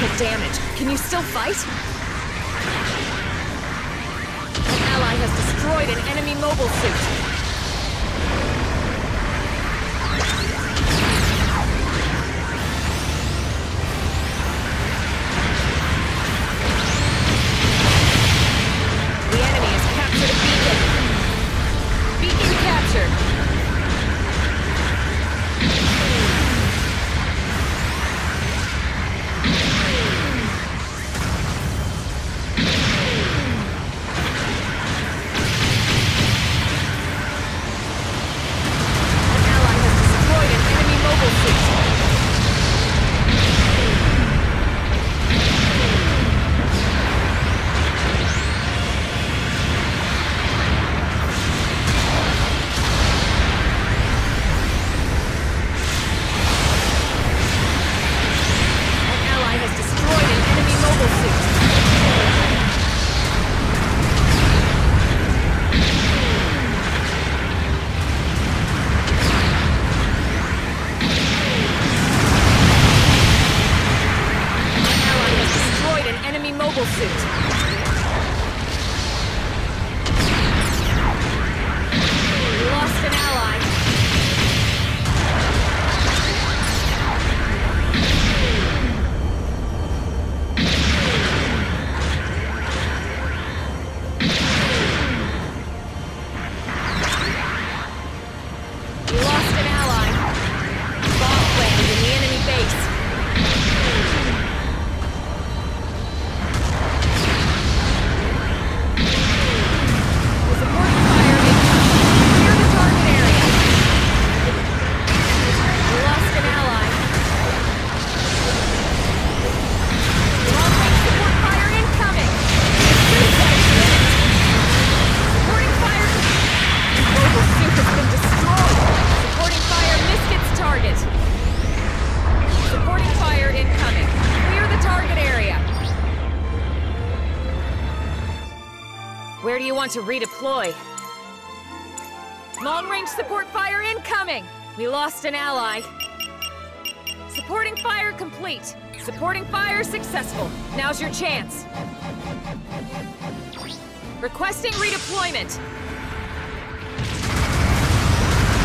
significant damage. Can you still fight? An ally has destroyed an enemy mobile suit. Enemy want to redeploy? Long-range support fire incoming! We lost an ally. Supporting fire complete. Supporting fire successful. Now's your chance. Requesting redeployment.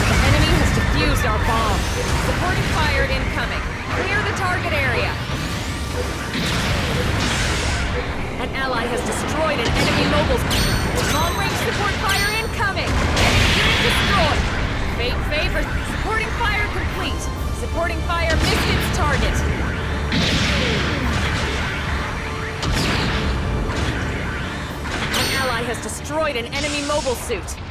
The enemy has defused our bomb. Supporting fire incoming. Clear the target area. An ally has destroyed an enemy mobile. Long-range support fire incoming. Destroyed. Fate favors. Supporting fire complete. Supporting fire missed its target. An ally has destroyed an enemy mobile suit.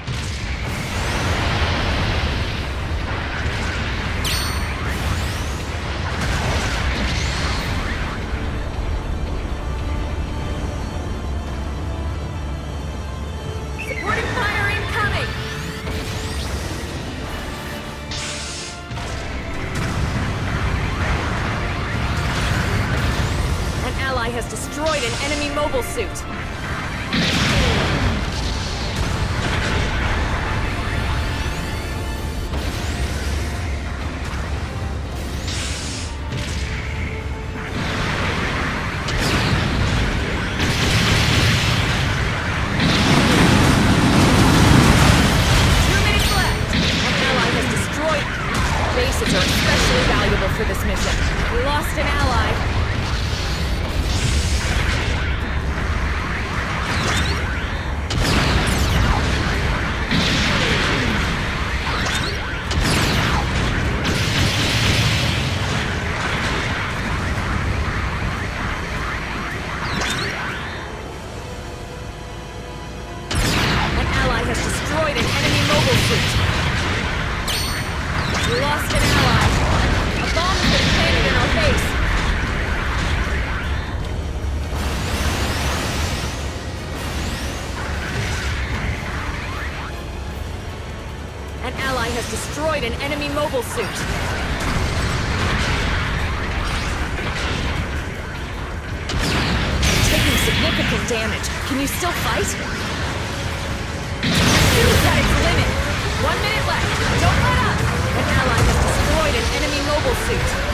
Destroyed an enemy mobile suit. Bases are especially valuable for this mission. We lost an ally. Mobile suit. Taking significant damage. Can you still fight? Its limit. One minute left. Don't let up. An ally has destroyed an enemy mobile suit.